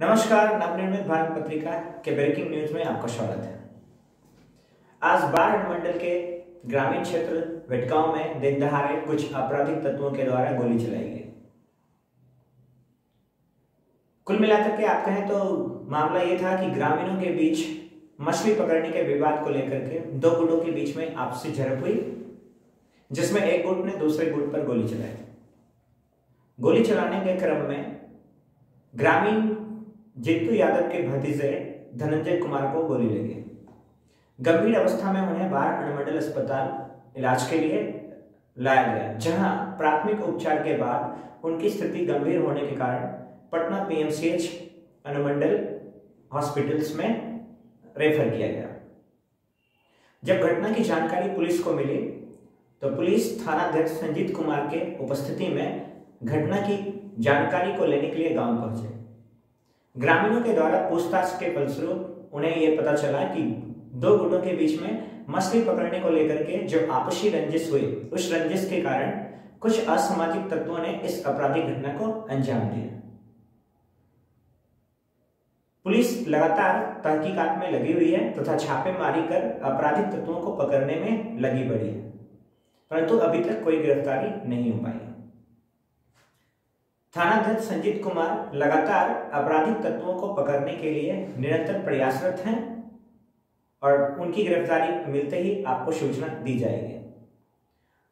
नमस्कार, नवनिर्मित भारत पत्रिका के ब्रेकिंग न्यूज़ में आपका स्वागत है। आज बाढ़ मंडल के ग्रामीण क्षेत्र, वेटगांव में दिन दहाड़े कुछ आपराधिक तत्वों के द्वारा गोली चलाई गई। कुल मिलाकर के आप कहें तो मामला यह था कि ग्रामीणों के बीच मछली पकड़ने के विवाद को लेकर के दो गुटों के बीच में आपसी झड़प हुई, जिसमें एक गुट ने दूसरे गुट पर गोली चलाई। गोली चलाने के क्रम में ग्रामीण जित्तू यादव के भतीजे धनंजय कुमार को गोली लगी। गंभीर अवस्था में उन्हें बार अनुमंडल अस्पताल इलाज के लिए लाया गया, जहाँ प्राथमिक उपचार के बाद उनकी स्थिति गंभीर होने के कारण पटना पीएमसीएच अनुमंडल हॉस्पिटल्स में रेफर किया गया। जब घटना की जानकारी पुलिस को मिली तो पुलिस थानाध्यक्ष संजीत कुमार के उपस्थिति में घटना की जानकारी को लेने के लिए गाँव पहुँचे। ग्रामीणों के द्वारा पूछताछ के फलस्वरूप उन्हें यह पता चला कि दो गुटों के बीच में मछली पकड़ने को लेकर के जो आपसी रंजिश हुई, उस रंजिश के कारण कुछ असामाजिक तत्वों ने इस आपराधिक घटना को अंजाम दिया। पुलिस लगातार तहकीकात में लगी हुई है तथा छापेमारी कर आपराधिक तत्वों को पकड़ने में लगी पड़ी है, परंतु अभी तक कोई गिरफ्तारी नहीं हो पाई। थानाध्यक्ष संजीत कुमार लगातार आपराधिक तत्वों को पकड़ने के लिए निरंतर प्रयासरत हैं और उनकी गिरफ्तारी मिलते ही आपको सूचना दी जाएगी।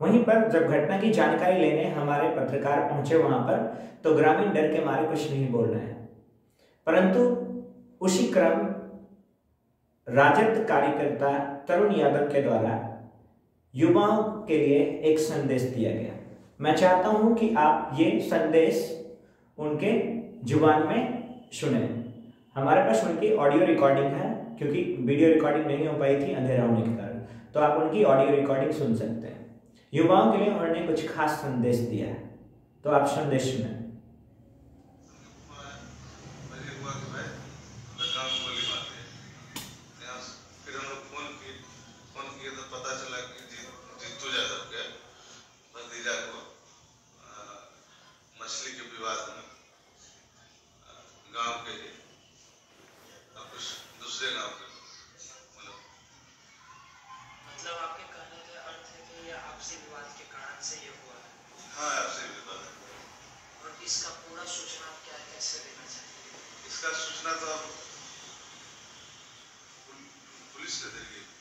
वहीं पर जब घटना की जानकारी लेने हमारे पत्रकार पहुँचे वहाँ पर तो ग्रामीण डर के मारे कुछ नहीं बोल रहे हैं। परंतु उसी क्रम राजद कार्यकर्ता तरुण यादव के द्वारा युवाओं के लिए एक संदेश दिया गया। मैं चाहता हूँ कि आप ये संदेश उनके ज़ुबान में सुने। हमारे पास उनकी ऑडियो रिकॉर्डिंग है, क्योंकि वीडियो रिकॉर्डिंग नहीं हो पाई थी अंधेरा होने के कारण। तो आप उनकी ऑडियो रिकॉर्डिंग सुन सकते हैं। युवाओं के लिए उन्होंने कुछ खास संदेश दिया है। तो आप संदेश सुने। इसका पूरा सूचना आप क्या कैसे देना चाहिए इसका सूचना तो आप पुलिस से देंगे।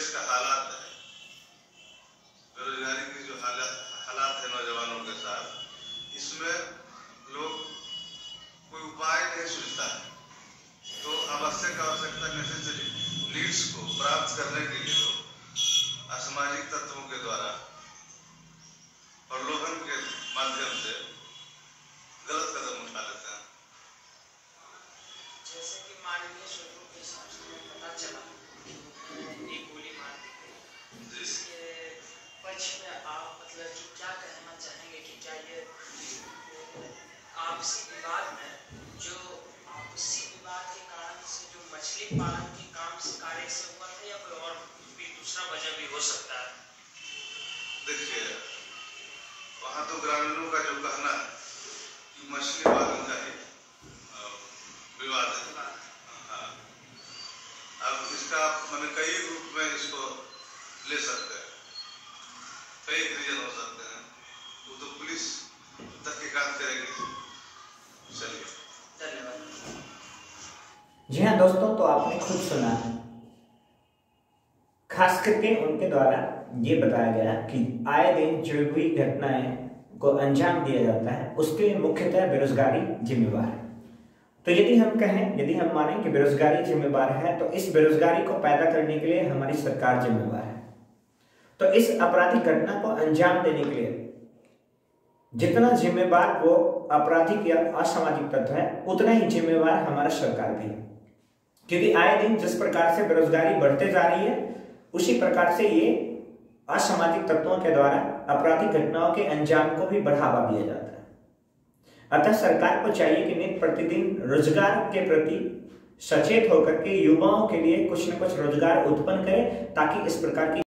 देश का हालात है। बेरोजगारी की जो हालात हालात है नौजवानों के साथ, इसमें लोग कोई उपाय नहीं सोचता है। तो आवश्यक आवश्यकता नेसेसरी लीड्स को प्राप्त करने के लिए पालन के काम से कार्य से हुआ था या कोई और भी दूसरा वजह भी हो सकता है देखिए, वहाँ तो ग्रामीणों का जो कहना है मछली पालन का ही विवाद है। हाँ। अब इसका मैंने कई रूप में इसको ले सकते हैं। कई रीजन हो सकते हैं वो तो पुलिस तहकीकात करेगी चलिए धन्यवाद जी हाँ दोस्तों तो आपने खुद सुना है। खास करके उनके द्वारा ये बताया गया कि आए दिन जो भी घटनाएँ को अंजाम दिया जाता है, उसके लिए मुख्यतः बेरोजगारी जिम्मेवार है। तो यदि हम कहें, यदि हम माने कि बेरोजगारी जिम्मेवार है तो इस बेरोजगारी को पैदा करने के लिए हमारी सरकार जिम्मेवार है। तो इस आपराधिक घटना को अंजाम देने के लिए जितना जिम्मेवार वो आपराधिक या असामाजिक तत्व है, उतना ही जिम्मेवार हमारा सरकार भी है। क्योंकि आए दिन जिस प्रकार से बेरोजगारी बढ़ते जा रही है, उसी प्रकार से ये असामाजिक तत्वों के द्वारा आपराधिक घटनाओं के अंजाम को भी बढ़ावा दिया जाता है। अतः सरकार को चाहिए कि नित्य प्रतिदिन रोज़गार के प्रति सचेत होकर के युवाओं के लिए कुछ न कुछ रोज़गार उत्पन्न करे, ताकि इस प्रकार की